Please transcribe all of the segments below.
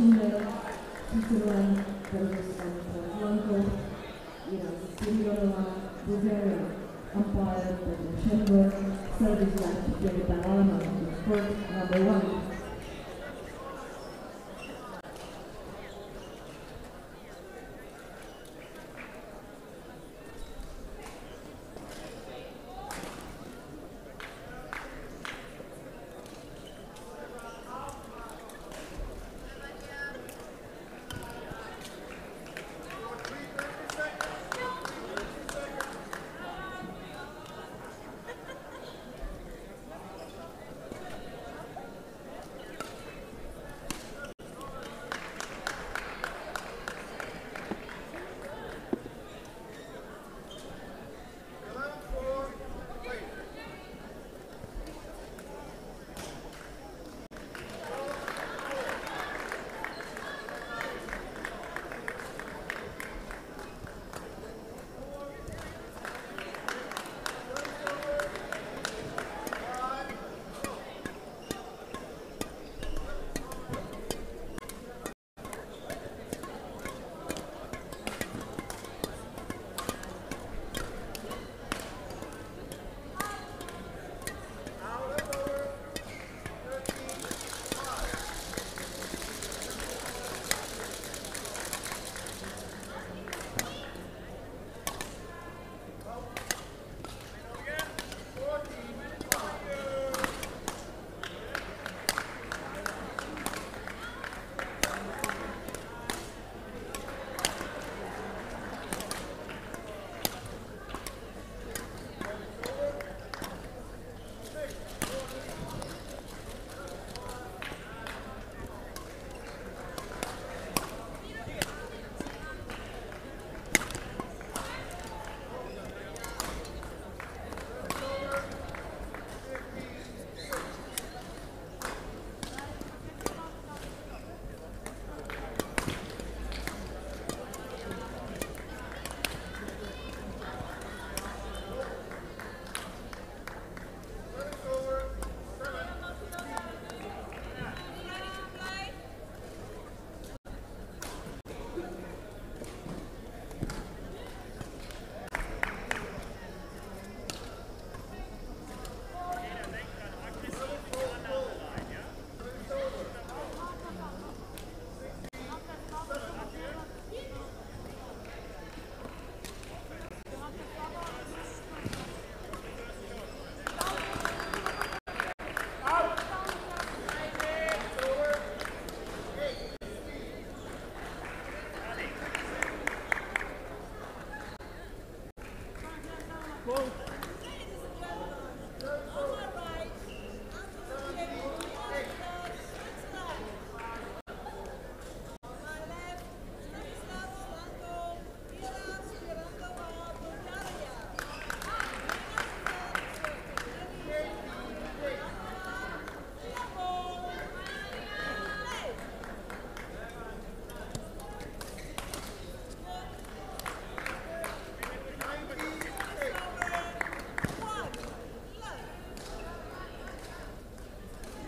Číny, Switzerland, Kazakhstan, Blanco, Iran, Sierra Bulgaria, umpire, Schindler, service match, Jerry Balama, sport number one.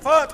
Foot.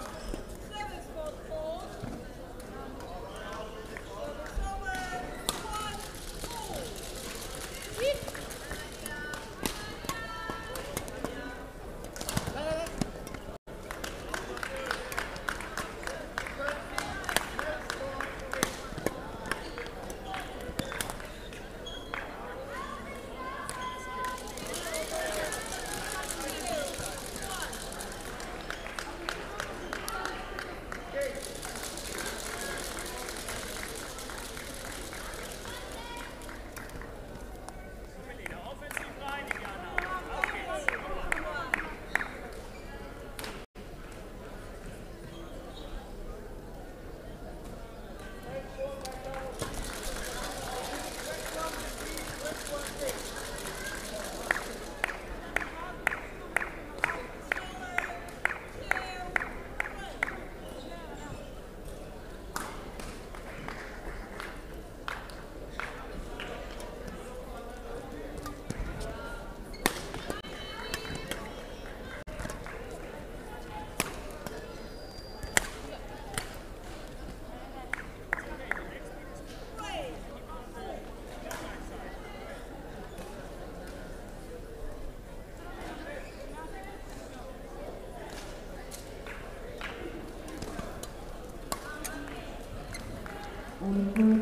On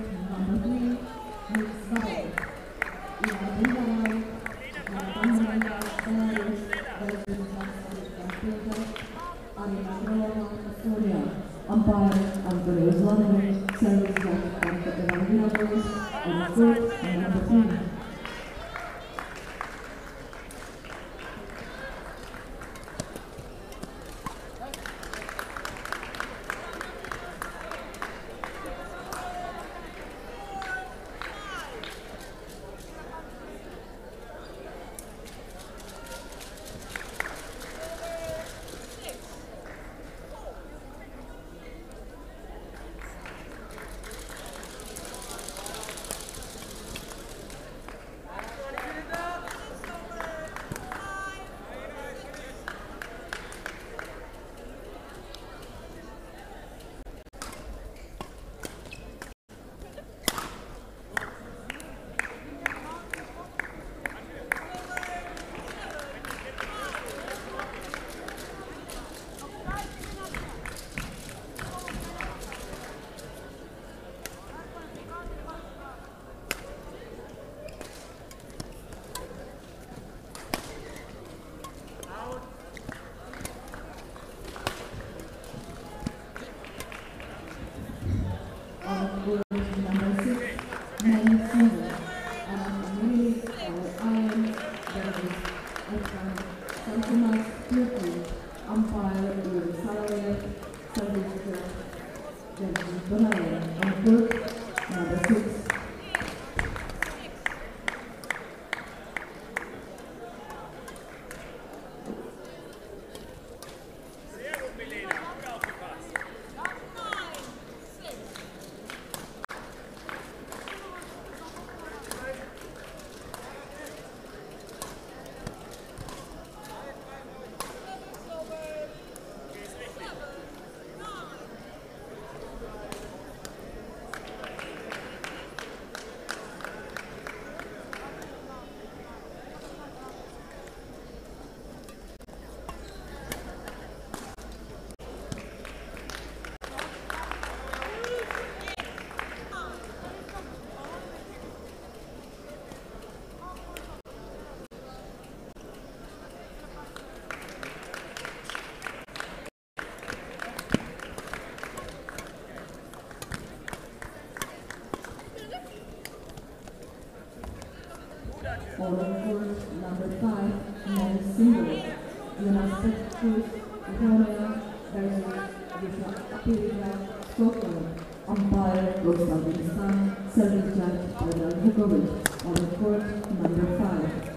on court number five, men single. United States, Estonia versus Republic Stockholm. Umpire Konstantin Stan, service judge Pavel Vukovic. On court number five.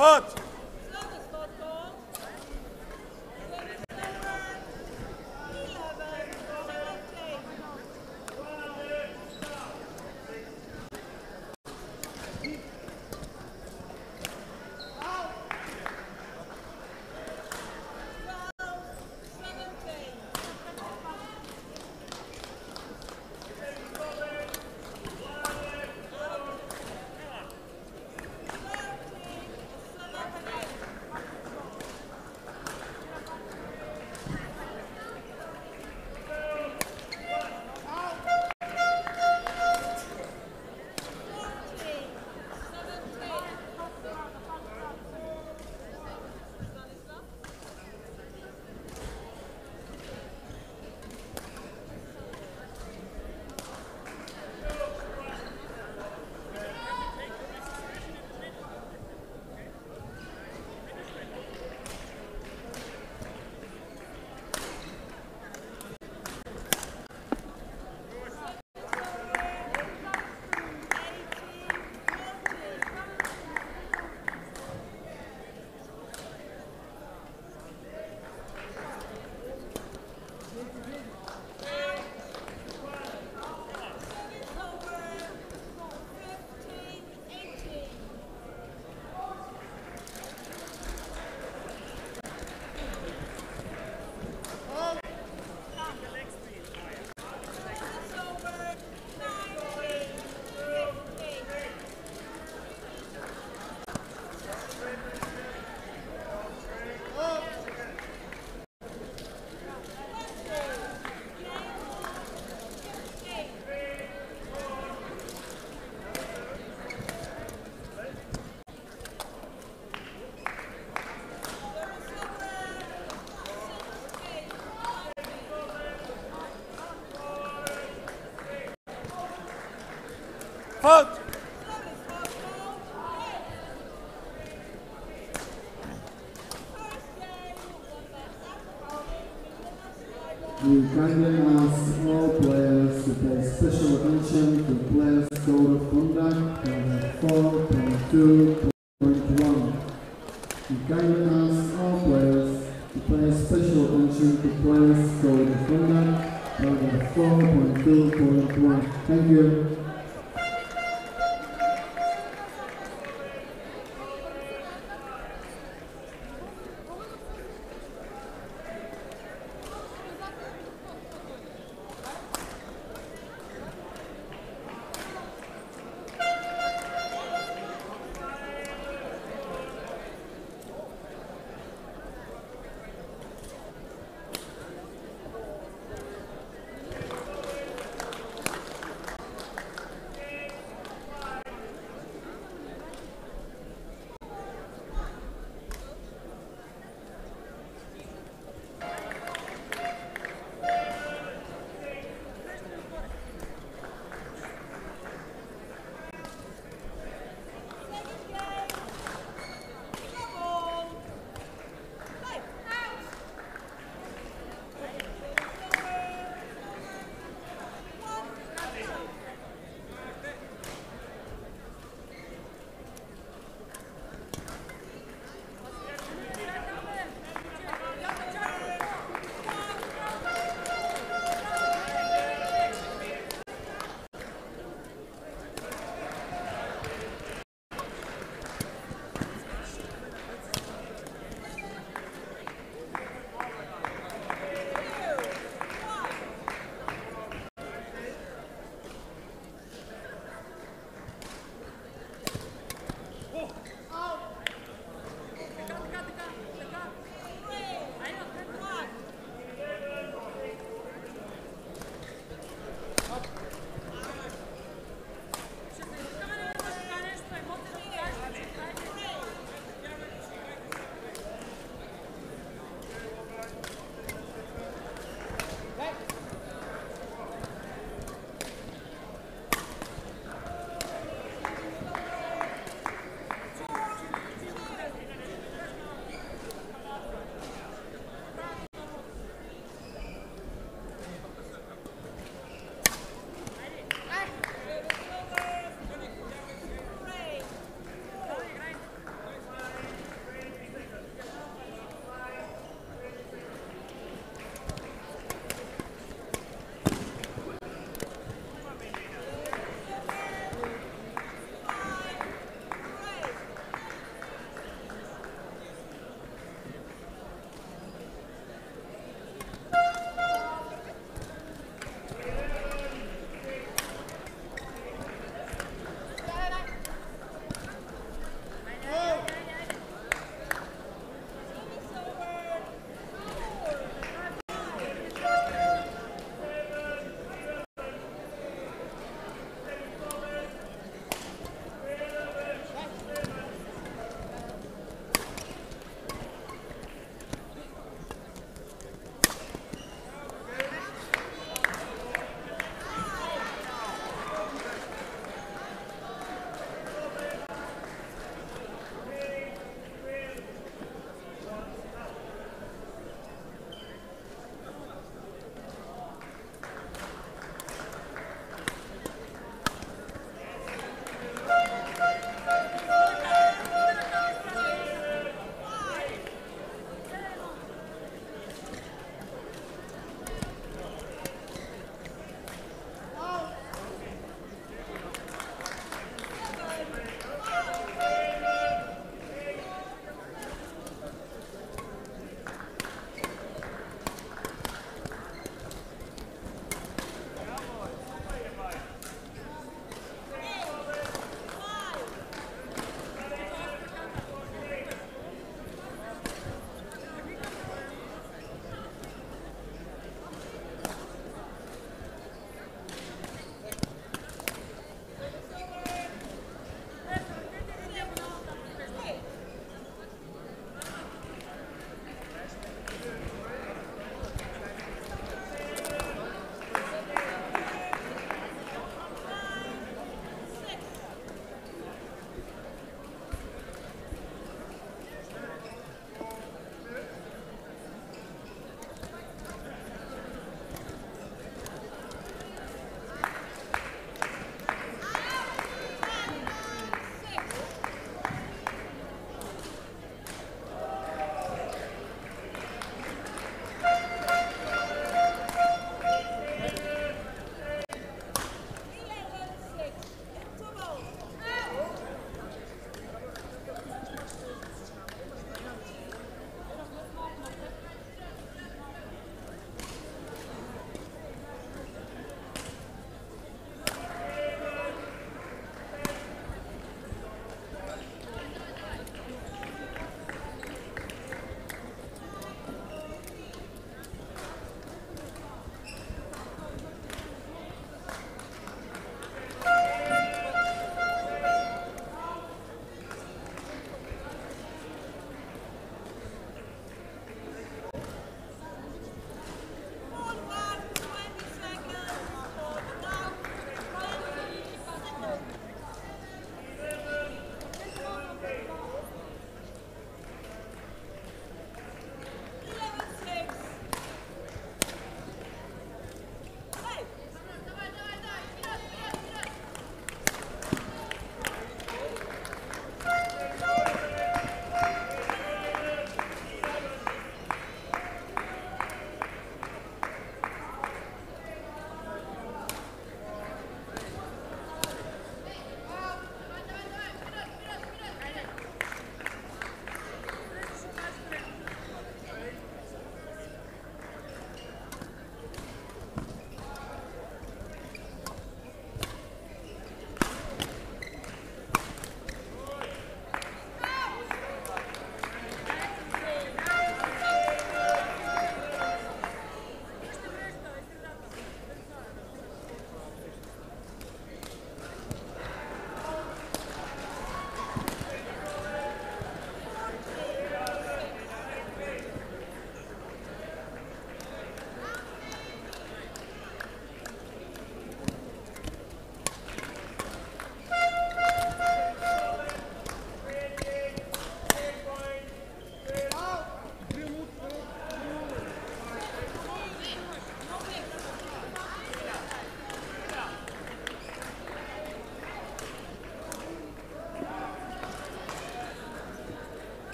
الخط Fat!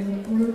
20